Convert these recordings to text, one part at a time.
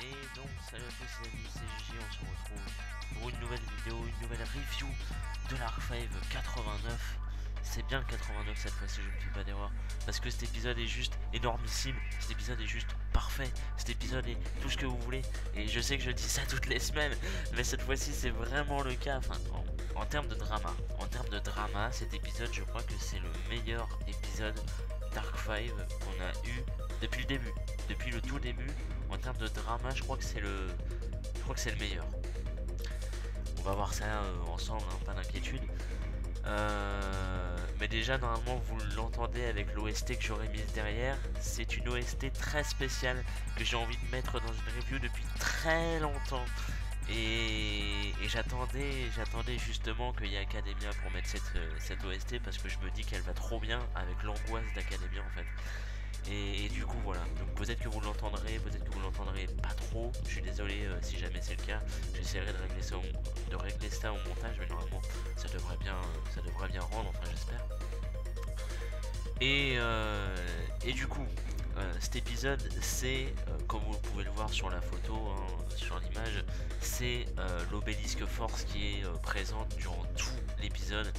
Et donc, salut à tous les amis, c'est Gigi, on se retrouve pour une nouvelle vidéo, une nouvelle review de l'Arc 5 89. C'est bien le 89 cette fois-ci, je ne fais pas d'erreur. Parce que cet épisode est juste énormissime, cet épisode est juste parfait, cet épisode est tout ce que vous voulez. Et je sais que je dis ça toutes les semaines, mais cette fois-ci c'est vraiment le cas. Enfin, en, en termes de drama, en termes de drama, cet épisode, je crois que c'est le meilleur épisode Dark 5 qu'on a eu depuis le début. Depuis le tout début, en termes de drama, je crois que c'est le, je crois que c'est le meilleur. On va voir ça euh, ensemble, hein, pas d'inquiétude. Euh, mais déjà, normalement, vous l'entendez avec l'OST que j'aurais mise derrière. C'est une OST très spéciale que j'ai envie de mettre dans une review depuis très longtemps. Et, j'attendais, j'attendais justement qu'il y ait Academia pour mettre cette, euh, cette OST parce que je me dis qu'elle va trop bien avec l'angoisse d'Academia en fait. Et, du coup voilà, donc peut-être que vous l'entendrez, peut-être que vous l'entendrez pas trop. Je suis désolé euh, si jamais c'est le cas. J'essaierai de régler ça au, de régler ça au montage, mais normalement ça devrait bien, ça devrait bien rendre, enfin j'espère. Et, euh, et du coup, euh, cet épisode, c'est, euh, comme vous pouvez le voir sur la photo, hein, sur l'image, c'est euh, l'obélisque force qui est euh, présente durant tout l'épisode,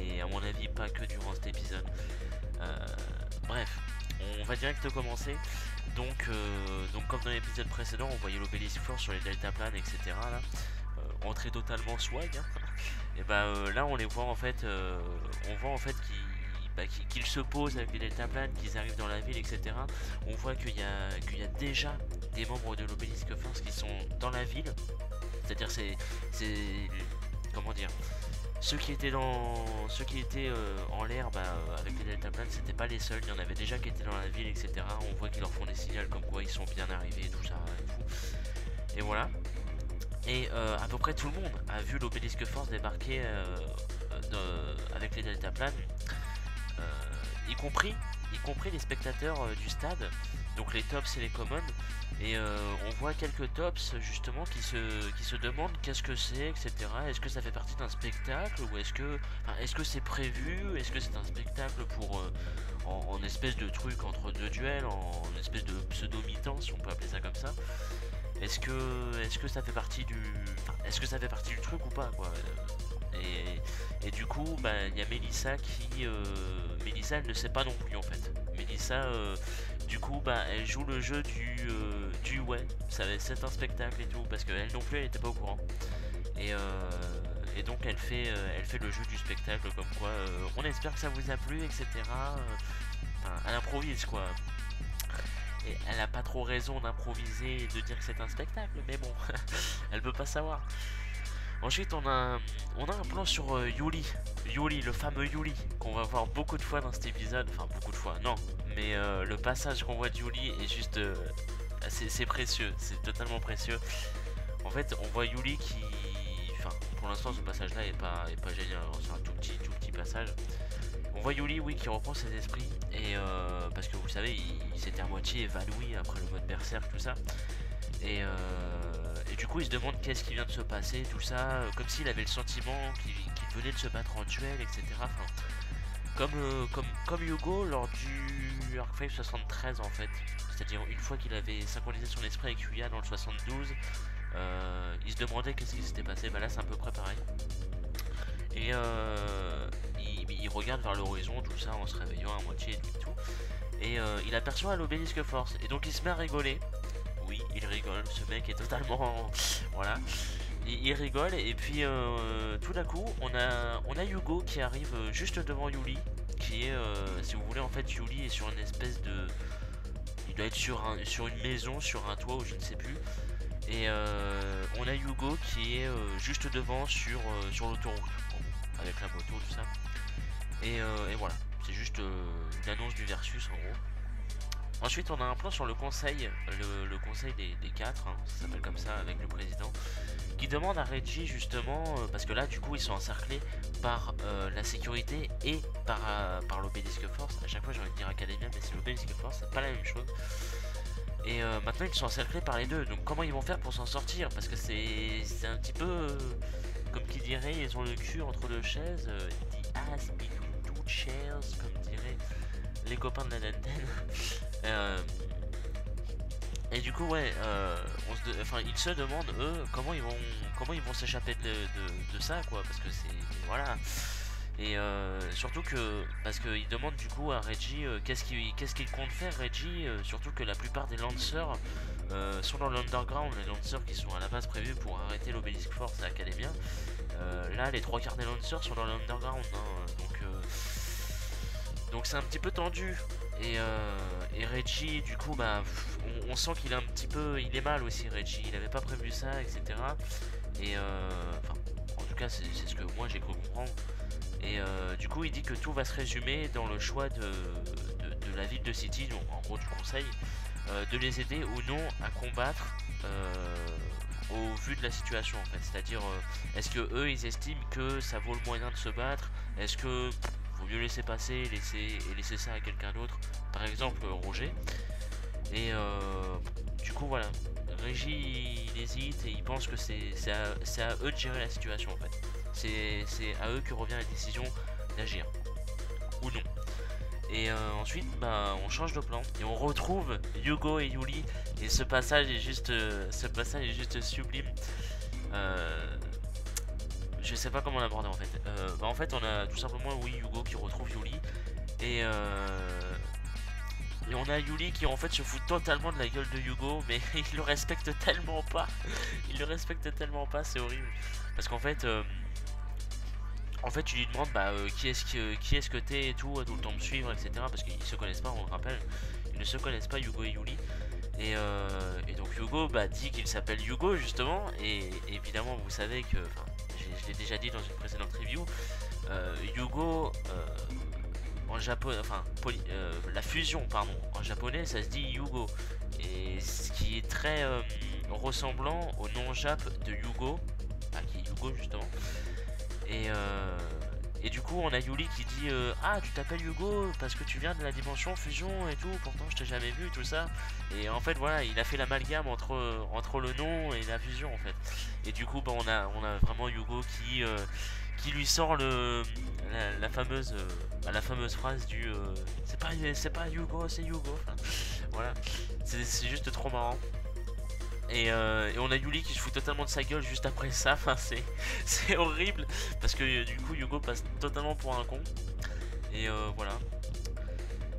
et à mon avis pas que durant cet épisode. Euh, bref, on va direct commencer. Donc, euh, donc comme dans l'épisode précédent, on voyait l'obélisque force sur les deltaplanes, etc. Là, euh, entrée totalement swag. hein. et bah euh, là, on les voit en fait, euh, on voit en fait qu'ils bah, se posent avec les deltaplanes, qu'ils arrivent dans la ville, etc. On voit qu'il y, a- y a déjà des membres de l'obélisque force qui sont dans la ville. C'est-à-dire c'est c'est comment dire ceux qui étaient euh, en l'air bah, euh, avec les deltaplanes c'était pas les seuls. Il y en avait déjà qui étaient dans la ville etc on voit qu'ils leur font des signaux comme quoi ils sont bien arrivés tout ça et voilà. Et euh, à peu près tout le monde a vu l'obélisque force débarquer avec les deltaplanes y compris y compris les spectateurs du stade donc les tops et les commons et euh, on voit quelques tops justement qui se, qui se demandent qu'est-ce que c'est, etc. Est-ce que ça fait partie d'un spectacle ou est-ce que, est-ce que c'est prévu Est-ce que c'est un spectacle pour euh, en, espèce de truc entre deux duels, en, espèce de pseudo-mi-temps si on peut appeler ça comme ça Est-ce que, est-ce que ça fait partie du, est-ce que ça fait partie du truc ou pas quoi et, et du coup, bah, il y a Mélissa qui, euh, Mélissa, elle ne sait pas non plus en fait. Mélissa, euh, du coup, bah, elle joue le jeu du, euh, du ouais, c'est un spectacle et tout, parce qu'elle non plus, elle était pas au courant. Et, euh, donc, elle fait, euh, elle fait le jeu du spectacle, comme quoi, on espère que ça vous a plu, etc. elle improvise quoi. Et elle a pas trop raison d'improviser et de dire que c'est un spectacle, mais bon, elle peut pas savoir. Ensuite, on a, un plan sur euh, Yuli. Yuli, le fameux Yuli, qu'on va voir beaucoup de fois dans cet épisode. Enfin, beaucoup de fois, non. Mais euh, le passage qu'on voit de Yuli est juste. euh, c'est précieux, c'est totalement précieux. En fait, on voit Yuli qui. Enfin, pour l'instant, ce passage-là est pas, est pas génial. C'est un tout petit, tout petit passage. On voit Yuli, oui, qui reprend ses esprits. Et parce que vous savez, il, il s'était à moitié évanoui après le mode berserk, tout ça. Et, euh, et du coup, il se demande qu'est-ce qui vient de se passer, tout ça, euh, comme s'il avait le sentiment qu'il venait de se battre en duel, etc. Comme, euh, comme, comme Hugo lors du Arc 5 73 en fait. C'est-à-dire une fois qu'il avait synchronisé son esprit avec Yuya dans le 72, euh, il se demandait qu'est-ce qui s'était passé. Bah là, c'est à peu près pareil. Et il, il regarde vers l'horizon, tout ça, en se réveillant à moitié et tout. Et il aperçoit l'obélisque force. Et donc il se met à rigoler. Il rigole. Ce mec est totalement. voilà. Il, rigole. Et puis euh, tout d'un coup, on a, on a Hugo qui arrive euh, juste devant Yuli. Qui est, euh, si vous voulez, en fait, Yuli est sur une espèce de. Il doit être sur, un, sur une maison, sur un toit ou je ne sais plus. Et euh, on a Hugo qui est euh, juste devant sur, sur l'autoroute, avec la moto, tout ça. Et, et voilà, c'est juste une annonce du versus en gros. Ensuite, on a un plan sur le conseil, le, conseil des, quatre, hein, ça s'appelle comme ça, avec le président, qui demande à Reggie justement, euh, parce que là, du coup, ils sont encerclés par euh, la sécurité et par, euh, force. À chaque fois, j'ai envie de dire Academia, mais c'est l'obélisque force, c'est pas la même chose. Et euh, maintenant, ils sont encerclés par les deux. Donc, comment ils vont faire pour s'en sortir? Parce que c'est un petit peu, comme qui dirait, ils ont le cul entre deux chaises. euh, the ass between two chairs, comme diraient les copains de la Danden. Euh, Et du coup, ouais, euh, se enfin, ils se demandent eux comment ils vont, comment ils vont s'échapper de, de- ça, quoi, parce que c'est, voilà. Et euh, surtout que, parce qu'ils demandent du coup à Reggie qu'est-ce qu'il qu'est-ce compte faire, Reggie, surtout que la plupart des Lancers euh, sont dans l'underground, les Lancers qui sont à la base prévus pour arrêter l'Obelisk Force à Academia. Là, les trois quarts des Lancers sont dans l'underground, hein, donc donc c'est un petit peu tendu. Et, euh, et Reggie, du coup, bah, on, sent qu'il est un petit peu, il est mal aussi, Reggie. Il avait pas prévu ça, etc. Et euh, en tout cas, c'est ce que moi j'ai cru comprendre. Et euh, du coup, il dit que tout va se résumer dans le choix de, de- la ville de City, donc en gros du conseil, euh, de les aider ou non à combattre euh, au vu de la situation en fait. C'est-à-dire, est-ce que eux ils estiment que ça vaut le moyen de se battre? Est-ce que vaut mieux laisser passer laisser, et laisser ça à quelqu'un d'autre Par exemple, Roger. Et euh, du coup, voilà. Régis il hésite et il pense que c'est à, à eux de gérer la situation en fait. C'est à eux que revient la décision d'agir. Ou non. Et euh, ensuite, bah, on change de plan et on retrouve Hugo et Yuli. Et ce passage est juste, euh, ce passage est juste sublime. Euh, je sais pas comment l'aborder en fait. Euh, bah, en fait, on a tout simplement oui Hugo qui retrouve Yuli et euh, et on a Yuli qui en fait se fout totalement de la gueule de Hugo, mais il le respecte tellement pas. Il le respecte tellement pas, c'est horrible. Parce qu'en fait, euh, en fait, tu lui demandes bah, euh, qui est-ce que qui est-ce que t'es et tout, tout le temps me suivre, etc. Parce qu'ils se connaissent pas, on le rappelle. Ils ne se connaissent pas Hugo et Yuli. Et, euh, et donc Hugo bah, dit qu'il s'appelle Hugo justement. Et évidemment, vous savez que, je, l'ai déjà dit dans une précédente review, euh, Hugo euh, en japonais, enfin poly- euh, la fusion pardon, en japonais ça se dit Yugo. Et ce qui est très ressemblant au nom jap de Yugo, ah, qui est Yugo justement. Et, euh, et du coup on a Yuli qui dit euh, Ah tu t'appelles Hugo parce que tu viens de la dimension fusion et tout, pourtant je t'ai jamais vu, tout ça. Et en fait voilà, il a fait l'amalgame entre, entre le nom et la fusion en fait. Et du coup bah, on, a, on a vraiment Hugo qui, euh, qui lui sort le, la, fameuse, euh, bah, la fameuse phrase du euh, c'est pas, pas Hugo, c'est Hugo. Voilà, c'est juste trop marrant. Et, euh, et on a Yuli qui se fout totalement de sa gueule juste après ça. Enfin, c'est horrible parce que euh, du coup Hugo passe totalement pour un con. Et euh, voilà.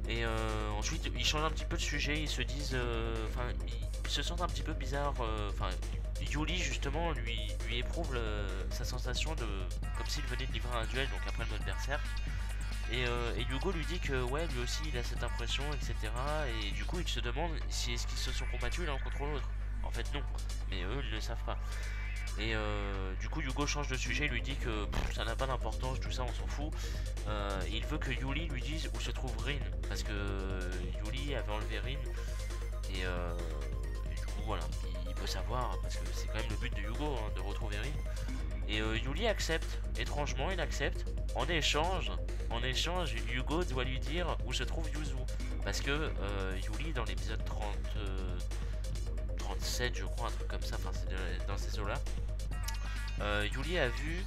Et euh, ensuite ils changent un petit peu de sujet. Ils se disent, euh, enfin, ils, se sentent un petit peu bizarre. euh, Enfin, Yuli justement lui éprouve sa sensation de comme s'il venait de livrer un duel donc après le mode berserk. Et, euh, et Hugo lui dit que ouais lui aussi il a cette impression etc. Et du coup il se demande si est-ce qu'ils se sont combattus l'un contre l'autre. En fait non, mais eux ils ne le savent pas. Et euh, du coup Hugo change de sujet, il lui dit que ça n'a pas d'importance, tout ça on s'en fout. Euh, il veut que Yuli lui dise où se trouve Rin, parce que Yuli avait enlevé Rin. Et, euh, du coup voilà, il, veut savoir, parce que c'est quand même le but de Hugo hein, de retrouver Rin. Et euh, Yuli accepte, étrangement il accepte. En échange, en échange, Hugo doit lui dire où se trouve Yuzu. Parce que euh, Yuli dans l'épisode 30, euh, 37 je crois, un truc comme ça, enfin c'est dans ces eaux-là. Euh, Yuli a vu...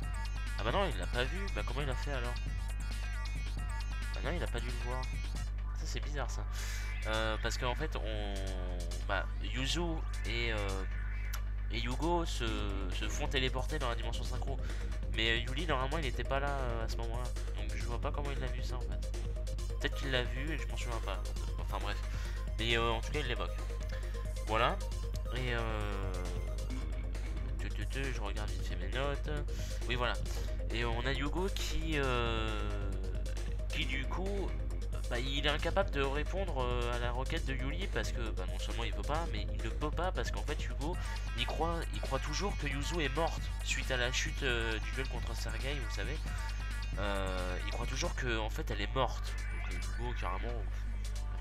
Ah bah non il l'a pas vu, bah comment il a fait alors? Ah non il a pas dû le voir. Ça c'est bizarre ça. Euh, parce qu'en fait on... Bah Yuzu et... euh, et Yugo se, se font téléporter dans la dimension synchro. Mais Yuli, normalement, il était pas là à ce moment-là. Donc je vois pas comment il a vu ça en fait. Peut-être qu'il l'a vu et je m'en souviens pas. Enfin bref. Mais en tout cas, il l'évoque. Voilà. Et euh... je regarde vite fait mes notes. Oui, voilà. Et on a Yugo qui, euh... qui du coup, bah, il est incapable de répondre euh, à la requête de Yuli parce que bah, non seulement il veut pas, mais il ne peut pas parce qu'en fait Hugo, il croit, il croit toujours que Yuzu est morte suite à la chute euh, du duel contre Sergei, vous savez. Euh, il croit toujours que en fait elle est morte. Donc Hugo carrément,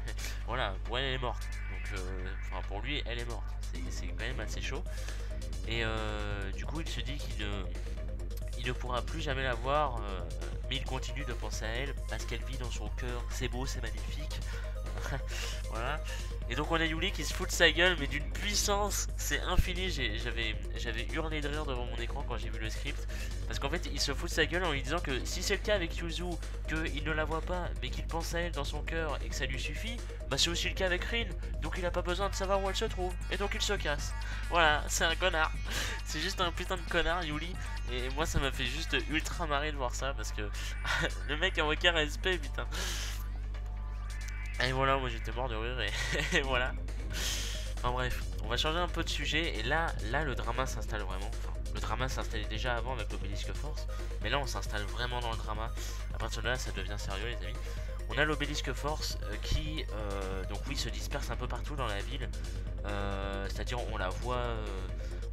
voilà, pour elle elle est morte. Donc, euh, pour lui elle est morte. C'est- quand même assez chaud. Et euh, du coup il se dit qu'il ne, ne pourra plus jamais la voir, euh, mais il continue de penser à elle parce qu'elle vit dans son cœur. C'est beau, c'est magnifique. voilà. Et donc on a Yuli qui se fout de sa gueule, mais d'une puissance, c'est infini. J'avais hurlé de rire devant mon écran quand j'ai vu le script. Parce qu'en fait, il se fout de sa gueule en lui disant que si c'est le cas avec Yuzu, qu'il ne la voit pas, mais qu'il pense à elle dans son cœur et que ça lui suffit, bah c'est aussi le cas avec Rin. Donc il a pas besoin de savoir où elle se trouve. Et donc il se casse. Voilà, c'est un connard. C'est juste un putain de connard, Yuli. Et moi, ça m'a fait juste ultra marrer de voir ça parce que le mec a aucun respect, putain. Et voilà, moi j'étais mort de rire et, voilà. Enfin bref, on va changer un peu de sujet et là, là le drama s'installe vraiment. Enfin, le drama s'installait déjà avant avec l'obélisque force, mais là on s'installe vraiment dans le drama. À partir de là, ça devient sérieux les amis. On a l'obélisque force euh, qui, euh, donc oui, se disperse un peu partout dans la ville. Euh, c'est-à-dire on la voit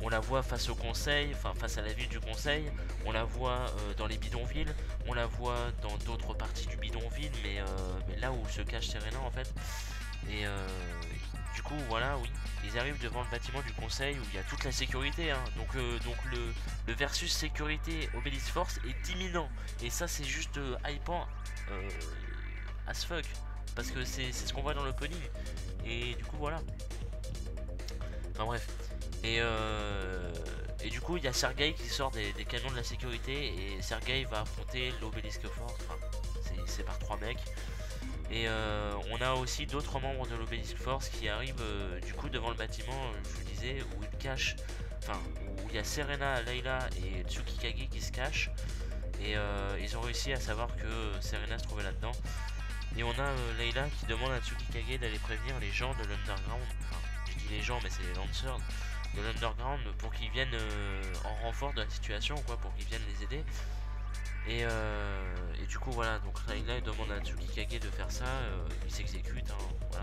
on la voit face au conseil, enfin face à la ville du conseil, on la voit euh, dans les bidonvilles, on la voit dans d'autres parties du bidonville, mais, euh, là où se cache Serena en fait. Et euh, du coup, voilà, oui, ils arrivent devant le bâtiment du conseil où il y a toute la sécurité. Hein. Donc, donc le, le, versus sécurité Obelisk Force est imminent. Et ça, c'est juste hypant as fuck. Parce que c'est ce qu'on voit dans l'opening. Et du coup, voilà. Enfin bref. Et, euh, et du coup, il y a Sergei qui sort des, canons de la sécurité et Sergei va affronter l'obélisque force. Enfin, c'est par trois mecs. Et euh, on a aussi d'autres membres de l'obélisque force qui arrivent euh, du coup devant le bâtiment, je vous disais, où ils cachent, enfin, où il y a Serena, Layla et Tsukikage qui se cachent. Et ils ont réussi à savoir que Serena se trouvait là-dedans. Et on a Layla qui demande à Tsukikage d'aller prévenir les gens de l'underground. Enfin, je dis les gens, mais c'est les Lancers de l'underground pour qu'ils viennent euh, en renfort de la situation, quoi, pour qu'ils viennent les aider. Et, euh, et, du coup, voilà, donc Raina demande à Tsukikage de faire ça, euh, il s'exécute, hein.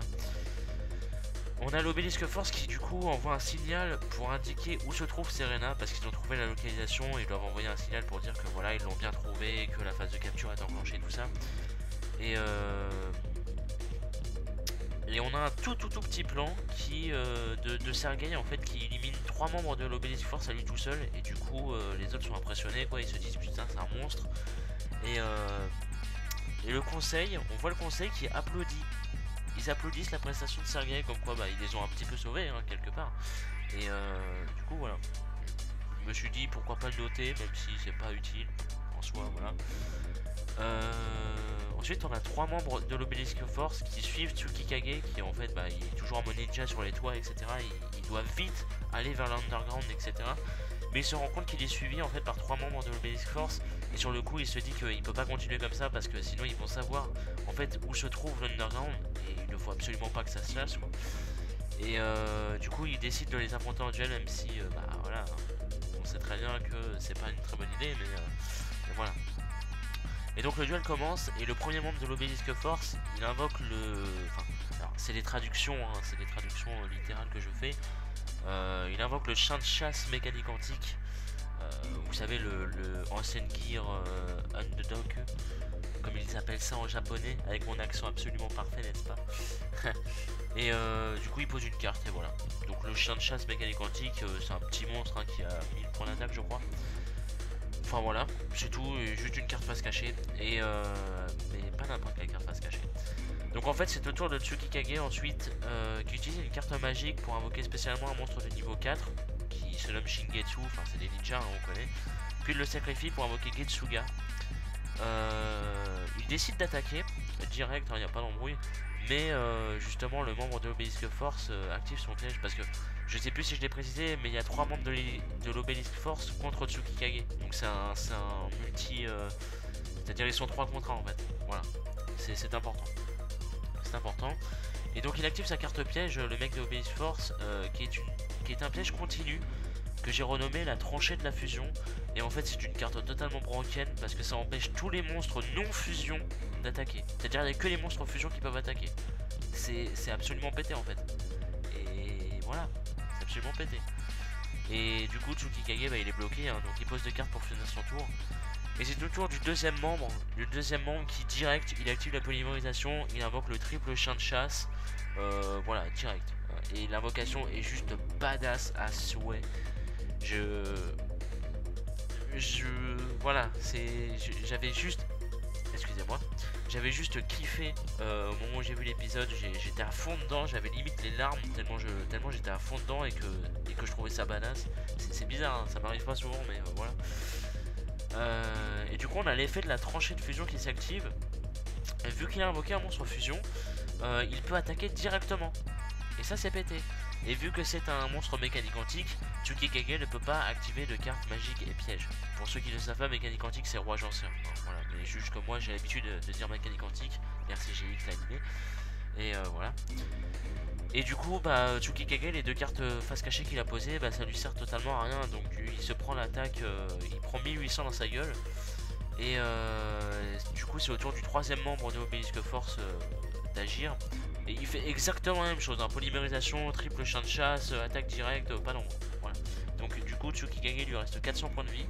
On a l'obélisque force qui du coup envoie un signal pour indiquer où se trouve Serena parce qu'ils ont trouvé la localisation et ils doivent envoyer un signal pour dire que voilà ils l'ont bien trouvé, que la phase de capture est enclenchée, tout ça. Et euh, et on a un tout tout tout petit plan qui de, de, Sergei en fait trois membres de l'Obelisk Force à lui tout seul et du coup euh, les autres sont impressionnés quoi, ils se disent putain c'est un monstre. Et, euh, et le conseil, on voit le conseil qui applaudit. Ils applaudissent la prestation de Sergei comme quoi bah, ils les ont un petit peu sauvés hein, quelque part. Et du coup voilà. Je me suis dit pourquoi pas le noter même si c'est pas utile en soi voilà. Euh, ensuite, on a trois membres de l'Obélisque Force qui suivent Tsukikage, qui en fait, bah, il est toujours en mode ninja sur les toits, etc. Il, doit vite aller vers l'underground, etc. Mais il se rend compte qu'il est suivi en fait par trois membres de l'Obélisque Force. Et sur le coup, il se dit qu'il peut pas continuer comme ça parce que sinon ils vont savoir en fait où se trouve l'underground. Et il ne faut absolument pas que ça se fasse. Et euh, du coup, il décide de les affronter en duel, même si, euh, bah voilà, on sait très bien que c'est pas une très bonne idée, mais voilà. Et donc le duel commence et le premier membre de l'Obélisque Force, il invoque le... Enfin, c'est des traductions, hein, c'est des traductions littérales que je fais. Euh, il invoque le chien de chasse mécanique antique. Euh, vous savez, le, le ancien gear euh, underdog, comme ils appellent ça en japonais, avec mon accent absolument parfait, n'est-ce pas? Et du coup, il pose une carte et voilà. Donc le chien de chasse mécanique antique, c'est un petit monstre hein, qui a 1000 points d'attaque, je crois. Enfin voilà, c'est tout, juste une carte face cachée. Et euh, mais pas n'importe quelle carte face cachée. Donc en fait c'est au tour de Tsukikage ensuite euh, qui utilise une carte magique pour invoquer spécialement un monstre de niveau 4 qui se nomme Shingetsu, enfin c'est des ninjas hein, on connaît. Puis il le sacrifie pour invoquer Getsuga. Euh, il décide d'attaquer direct, il hein, n'y a pas d'embrouille. Mais euh, justement le membre de l'Obélisque Force active son piège parce que je sais plus si je l'ai précisé, mais il y a trois membres de l'Obelisk Force contre Tsukikage. Donc c'est un, multi. Euh, c'est-à-dire ils sont trois contre 1 en fait. Voilà. C'est important. C'est important. Et donc il active sa carte piège, le mec de l'Obelisk Force, euh, qui, est une, qui est un piège continu que j'ai renommé la tranchée de la fusion. Et en fait c'est une carte totalement broken parce que ça empêche tous les monstres non fusion d'attaquer. C'est-à-dire il n'y a que les monstres fusion qui peuvent attaquer. C'est absolument pété en fait. Et voilà absolument pété. Et du coup, Tsukikage, bah, il est bloqué, hein, donc il pose deux cartes pour finir son tour. Et c'est le tour du deuxième membre, le deuxième membre qui direct, il active la polymérisation, il invoque le triple chien de chasse, euh, voilà, direct. Et l'invocation est juste badass à souhait. Je... Je... Voilà, c'est... J'avais juste... Excusez excusez-moi. J'avais juste kiffé au moment où j'ai vu l'épisode, j'étais à fond dedans, j'avais limite les larmes tellement j'étais à fond dedans et que, et que je trouvais ça badass. C'est bizarre, hein, ça m'arrive pas souvent, mais voilà. et du coup, on a l'effet de la tranchée de fusion qui s'active. Vu qu'il a invoqué un monstre fusion, il peut attaquer directement. Et ça, c'est pété. Et vu que c'est un monstre mécanique antique, Tsukikage ne peut pas activer de cartes magiques et pièges. Pour ceux qui ne savent pas, mécanique antique c'est roi Janceur. Voilà, les juges comme moi j'ai l'habitude de, dire mécanique antique, merci GX l'animé. Et euh, voilà. Et du coup, bah, Tsukikage, les deux cartes face cachée qu'il a posées, bah, ça lui sert totalement à rien. Donc il se prend l'attaque, euh, il prend 1800 dans sa gueule. Et euh, du coup, c'est au tour du troisième membre de Obélisque Force d'agir. Et il fait exactement la même chose, hein. polymérisation, triple chien de chasse, attaque directe, pas d'ombre. Voilà. Donc du coup, Tsukikage lui reste 400 points de vie.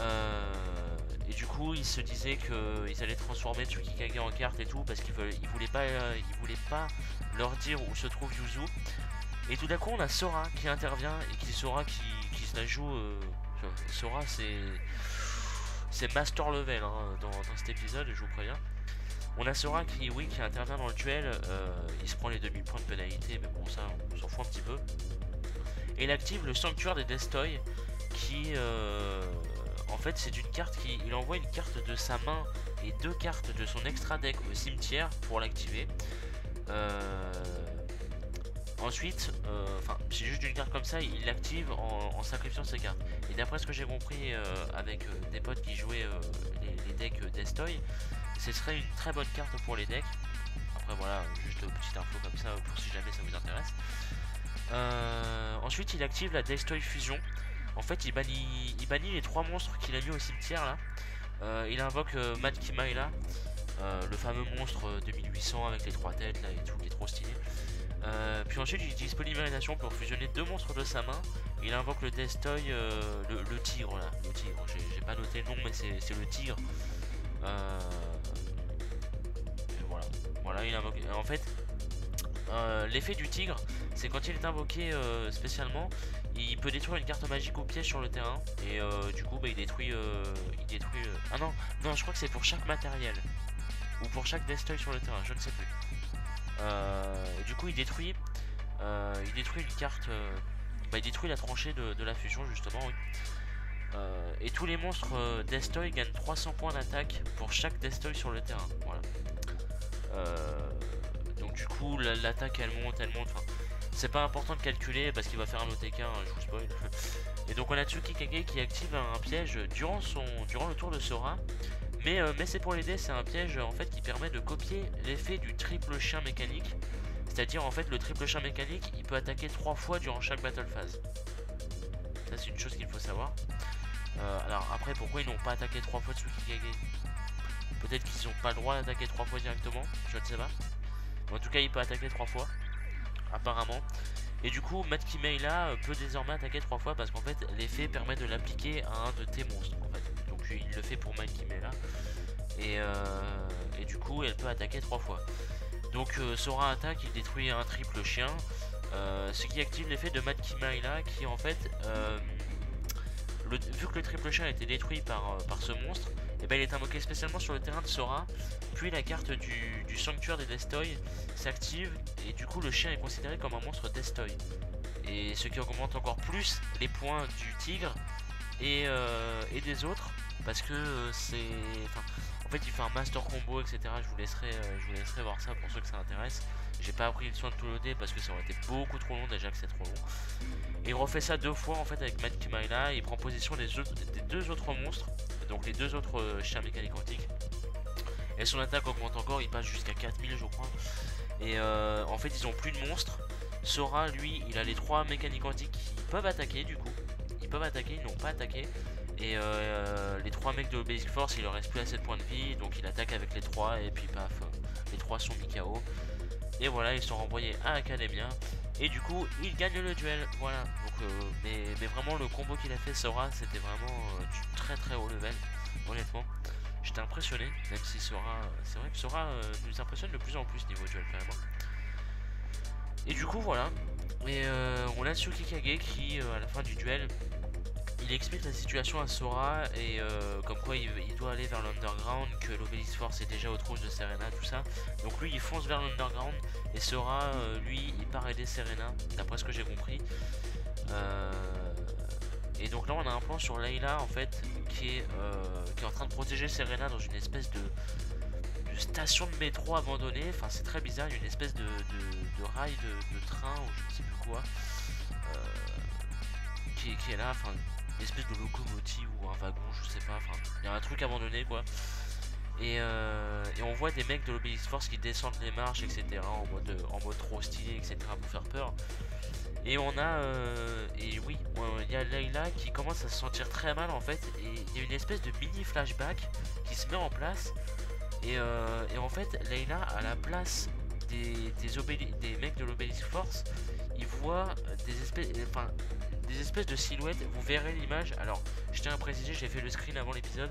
Euh, et du coup, il se disait qu'ils allaient transformer Tsukikage en carte et tout, parce qu'il voulait, pas, euh, voulait pas leur dire où se trouve Yuzu. Et tout d'un coup, on a Sora qui intervient et qui Sora qui, se la joue. Euh, Sora, c'est c'est master level hein, dans, dans, cet épisode, je vous préviens. On a Sora qui, oui, qui intervient dans le duel. Euh, il se prend les 2000 points de pénalité, mais bon, ça, on s'en fout un petit peu. Et il active le sanctuaire des Destoy, qui, euh, en fait, c'est une carte qui, il envoie une carte de sa main et deux cartes de son extra deck au cimetière pour l'activer. Euh, ensuite, enfin, c'est juste une carte comme ça, il l'active en, sacrifiant ses cartes. Et d'après ce que j'ai compris avec des potes qui jouaient les, les, decks Destoy, ce serait une très bonne carte pour les decks. Après voilà, juste petite info comme ça pour si jamais ça vous intéresse. Euh, ensuite il active la Destoy Fusion. En fait il bannit, il bannit les trois monstres qu'il a mis au cimetière là. Euh, il invoque euh, Mad Kimaila, le fameux monstre 2800 avec les trois têtes là et tout, qui est trop stylé. puis ensuite il utilise polymérisation pour fusionner deux monstres de sa main. Il invoque le Destoy, le, tigre là, le tigre, j'ai pas noté le nom mais c'est le tigre. Voilà, il invoque. En fait, euh, l'effet du tigre, c'est quand il est invoqué euh, spécialement, il peut détruire une carte magique au piège sur le terrain. Et euh, du coup, bah, il détruit. il détruit. Ah non, non, je crois que c'est pour chaque matériel. Ou pour chaque Destoy sur le terrain, je ne sais plus. du coup, il détruit. il détruit une carte. Bah, il détruit la tranchée de, la fusion, justement, et tous les monstres Destoy gagnent 300 points d'attaque pour chaque Destoy sur le terrain. Euh, donc du coup l'attaque elle monte, elle monte. c'est pas important de calculer parce qu'il va faire un OTK, hein, je vous spoil. Et donc on a Tsukikage qui active un, piège durant, le tour de Sora. Mais, euh, mais c'est pour l'aider, c'est un piège en fait qui permet de copier l'effet du triple chien mécanique. C'est-à-dire en fait le triple chien mécanique il peut attaquer trois fois durant chaque battle phase. Ça c'est une chose qu'il faut savoir. Euh, alors après pourquoi ils n'ont pas attaqué trois fois Tsukikage Peut-être qu'ils n'ont pas le droit d'attaquer trois fois directement, je ne sais pas. En tout cas, il peut attaquer trois fois, apparemment. Et du coup, Matt là euh, peut désormais attaquer trois fois parce qu'en fait, l'effet permet de l'appliquer à un de tes monstres. Donc il le fait pour Matt là. Et, euh, et du coup, elle peut attaquer trois fois. Donc Sora attaque, il détruit un triple chien. ce qui active l'effet de Matt là qui en fait... vu que le triple chien a été détruit par, par ce monstre, et eh ben, il est invoqué spécialement sur le terrain de Sora. Puis la carte du, sanctuaire des Destoy s'active et du coup le chien est considéré comme un monstre Destoy. Et ce qui augmente encore plus les points du tigre et, euh, des autres parce que euh, c'est... fait il fait un master combo etc. Je vous, laisserai, euh, je vous laisserai voir ça pour ceux que ça intéresse. J'ai pas pris le soin de tout loader parce que ça aurait été beaucoup trop long déjà que c'est trop long. Et il refait ça deux fois en fait avec Matt Kimaila. Il prend position des, des deux autres monstres donc les deux autres euh, chiens mécaniques antiques. Et son attaque augmente encore, il passe jusqu'à 4000 je crois. Et euh, en fait ils ont plus de monstres. Sora lui il a les trois mécaniques antiques qui peuvent attaquer du coup. Ils peuvent attaquer, ils n'ont pas attaqué. Et euh, les trois mecs de Basic Force il leur reste plus assez de points de vie. Donc il attaque avec les trois et puis paf, les trois sont mis KO. Et voilà ils sont renvoyés à Academia. Et du coup, il gagne le duel. Voilà. Donc, euh, mais, vraiment, le combo qu'il a fait, Sora, c'était vraiment euh, du très très haut level. Honnêtement, j'étais impressionné. Même si Sora, c'est vrai que Sora nous impressionne de plus en plus niveau duel, carrément. Et du coup, voilà. Et on a Tsukikage qui, à la fin du duel, il explique la situation à Sora et euh, comme quoi il, doit aller vers l'underground, que l'Obelisk Force est déjà au trône de Serena, tout ça. Donc lui il fonce vers l'underground et Sora, euh, lui, il part aider Serena, d'après ce que j'ai compris. et donc là on a un plan sur Layla en fait qui est, qui en train de protéger Serena dans une espèce de, station de métro abandonnée. Enfin c'est très bizarre, il y a une espèce de, rail de, de, train ou je ne sais plus quoi qui, est là, enfin espèce de locomotive ou un wagon, je sais pas, enfin il y a un truc abandonné quoi. Et, euh, et on voit des mecs de l'Obélix Force qui descendent les marches, etc. en mode, en mode trop stylé, etc. pour faire peur. Et on a, euh, et oui, il y a Layla qui commence à se sentir très mal en fait. Et il y a une espèce de mini flashback qui se met en place. Et, euh, et en fait, Layla, à la place des, des, des mecs de l'Obélix Force, il voit des espèces, enfin, des espèces de silhouettes. Vous verrez l'image. Alors, je tiens à préciser, j'ai fait le screen avant l'épisode.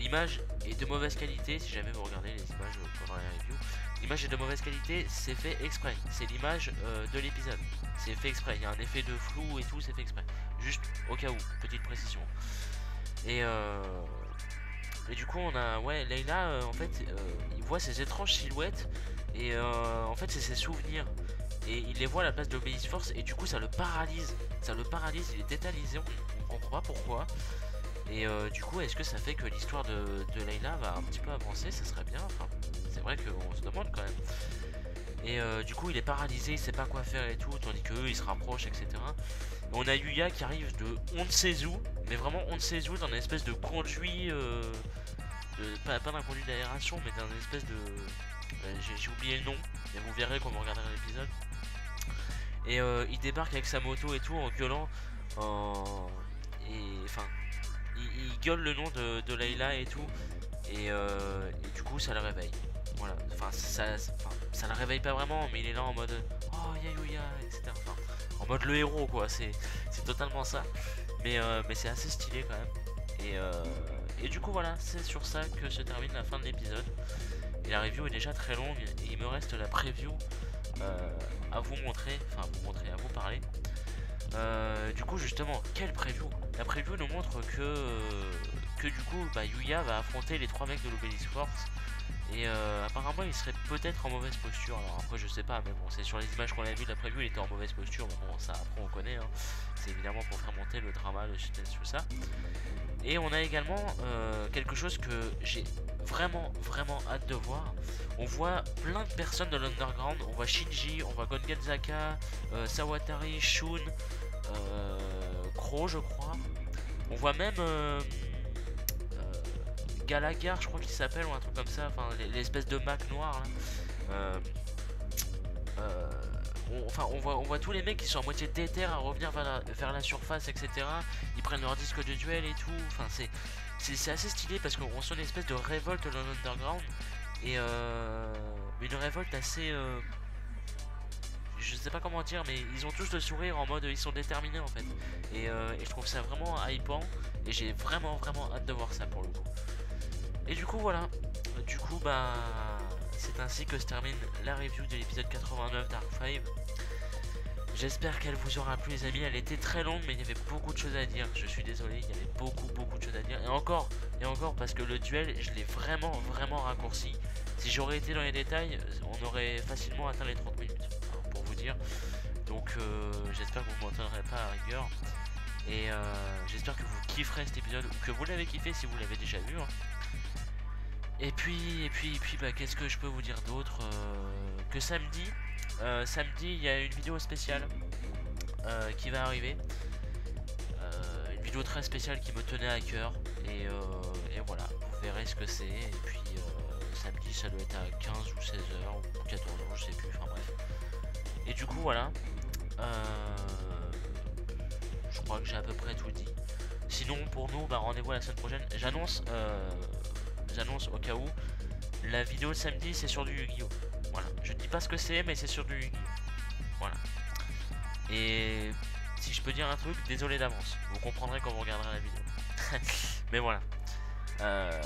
L'image est de mauvaise qualité. Si jamais vous regardez les images pendant la review, l'image est de mauvaise qualité. C'est fait exprès. C'est l'image euh, de l'épisode. C'est fait exprès. Il y a un effet de flou et tout. C'est fait exprès. Juste au cas où. Petite précision. Et euh, et du coup, on a ouais, Leila. Euh, en fait, il voit ces étranges silhouettes. Et en fait, c'est ses souvenirs et il les voit à la place de Force et du coup ça le paralyse. Ça le paralyse, il est tétanisé, on, comprend pas pourquoi. Et euh, du coup, est-ce que ça fait que l'histoire de, de Layla va un petit peu avancer? Ça serait bien. Enfin, c'est vrai qu'on se demande quand même. Et euh, du coup, il est paralysé, il sait pas quoi faire et tout, tandis que eux, ils se rapprochent, etc. on a Yuya qui arrive de on ne sait où, mais vraiment on ne sait où, dans une espèce de conduit, euh, pas, d'un conduit d'aération, mais d'un espèce de, j'ai oublié le nom, mais vous verrez quand vous regarderez l'épisode. Et euh, il débarque avec sa moto et tout en gueulant. Et enfin, il, gueule le nom de, Layla et tout. Euh, et, du coup, ça le réveille. Voilà. Enfin, ça, ça le réveille pas vraiment, mais il est là en mode Oh, ya, etc. en mode le héros, quoi. C'est totalement ça. Mais, euh, mais c'est assez stylé quand même. Et, et du coup, voilà, c'est sur ça que se termine la fin de l'épisode. Et la review est déjà très longue. Et il me reste la preview euh, à vous montrer, enfin à vous montrer, à vous parler. Euh, du coup justement, quelle preview? La preview nous montre que, euh, que du coup bah, Yuya va affronter les trois mecs de l'Obelisk Force et apparemment il serait peut-être en mauvaise posture. Alors après je sais pas, mais bon c'est sur les images qu'on a vu de la il était en mauvaise posture. Mais bon ça après on connaît. Hein. C'est évidemment pour faire monter le drama, le suspense, tout ça. Et on a également quelque chose que j'ai vraiment, vraiment hâte de voir. On voit plein de personnes de l'underground. On voit Shinji, on voit Gongenzaka, euh, Sawatari, Shun, euh, Kro, je crois. On voit même euh, euh, Galagar, je crois qu'il s'appelle, ou un truc comme ça. Enfin, l'espèce de Mac noir. On, enfin, on voit, on voit tous les mecs qui sont à moitié déter à revenir vers la, vers la surface, etc. Ils prennent leur disque de duel et tout. Enfin, c'est assez stylé parce qu'on sent une espèce de révolte dans l'underground et euh, une révolte assez euh, je sais pas comment dire mais ils ont tous le sourire en mode ils sont déterminés en fait et, euh, et je trouve ça vraiment hypant et j'ai vraiment vraiment hâte de voir ça pour le coup et du coup voilà du coup bah c'est ainsi que se termine la review de l'épisode 89 Dark 5 J'espère qu'elle vous aura plu les amis, elle était très longue mais il y avait beaucoup de choses à dire, je suis désolé, il y avait beaucoup beaucoup de choses à dire. Et encore, et encore parce que le duel je l'ai vraiment vraiment raccourci. Si j'aurais été dans les détails, on aurait facilement atteint les 30 minutes, hein, pour vous dire. Donc euh, j'espère que vous ne m'entendrez pas à rigueur. Et euh, j'espère que vous kifferez cet épisode, ou que vous l'avez kiffé si vous l'avez déjà vu. Hein. Et puis, et puis, et puis, bah, qu'est-ce que je peux vous dire d'autre euh, Que samedi, euh, samedi, il y a une vidéo spéciale euh, qui va arriver. Une vidéo très spéciale qui me tenait à cœur. Et, voilà, vous verrez ce que c'est. Et puis samedi, ça doit être à 15 ou 16 h ou 14 h je sais plus. Enfin bref. Et du coup, voilà. je crois que j'ai à peu près tout dit. Sinon, pour nous, bah, rendez-vous la semaine prochaine. J'annonce, j'annonce au cas où, la vidéo de samedi, c'est sur du Yu-Gi-Oh! Voilà. Je dis pas ce que c'est, mais c'est sur du yu Voilà. Et si je peux dire un truc, désolé d'avance. Vous comprendrez quand vous regarderez la vidéo. mais voilà. Euh,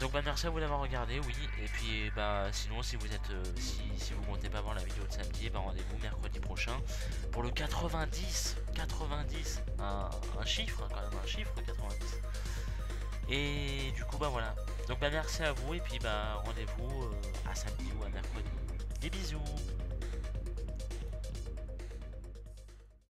Donc bah merci à vous d'avoir regardé, oui. Et puis bah sinon si vous êtes euh, si, si, vous comptez pas voir la vidéo de samedi, bah rendez-vous mercredi prochain pour le 90. 90, un, chiffre quand même, un chiffre 90. Et du coup bah voilà. Donc bah merci à vous et puis bah rendez-vous euh, à samedi ou à mercredi. Des bisous